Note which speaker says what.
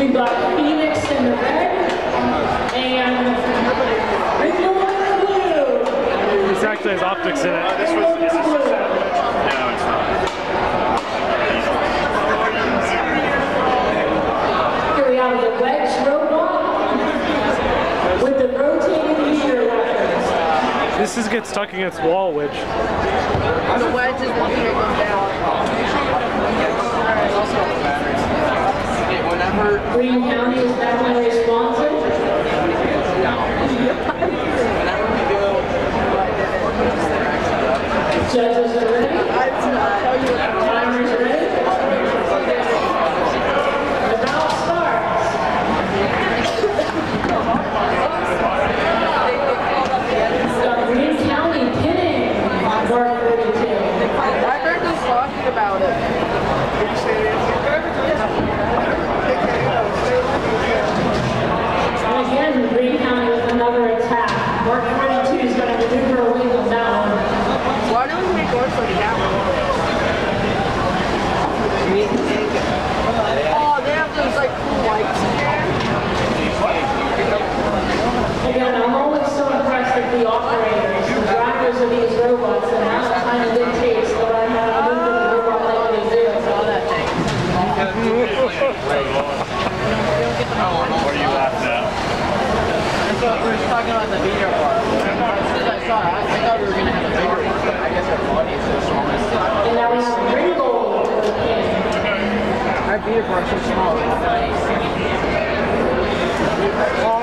Speaker 1: We've got Phoenix in the red and Ringgold in the blue.
Speaker 2: This actually has optics in it.
Speaker 3: This was, is this a? No, it's not.
Speaker 1: Here we have the Wedge robot with the rotating meter weapons.
Speaker 2: This is gets stuck against wall, which
Speaker 4: The wedge is the thing
Speaker 1: Greene County is definitely responsive.
Speaker 3: Whenever we go,
Speaker 1: Judges are ready. Timers are ready. The ballot starts. We've got Greene County pinning Mark 32.
Speaker 4: I heard them talking about it.
Speaker 1: And again, Greene County with another attack. Mark 42 is going to maneuver away from that one.
Speaker 4: Why don't we make ours like that one? Oh, they have those like cool lights in there.
Speaker 1: Again, I'm always so impressed with the operators,
Speaker 4: So we were talking about the bigger part. As soon as I saw it, I, thought we were going to have a bigger one, but I guess our audience is small.
Speaker 1: And now we have Ringgold.
Speaker 4: Our beater bar is so small.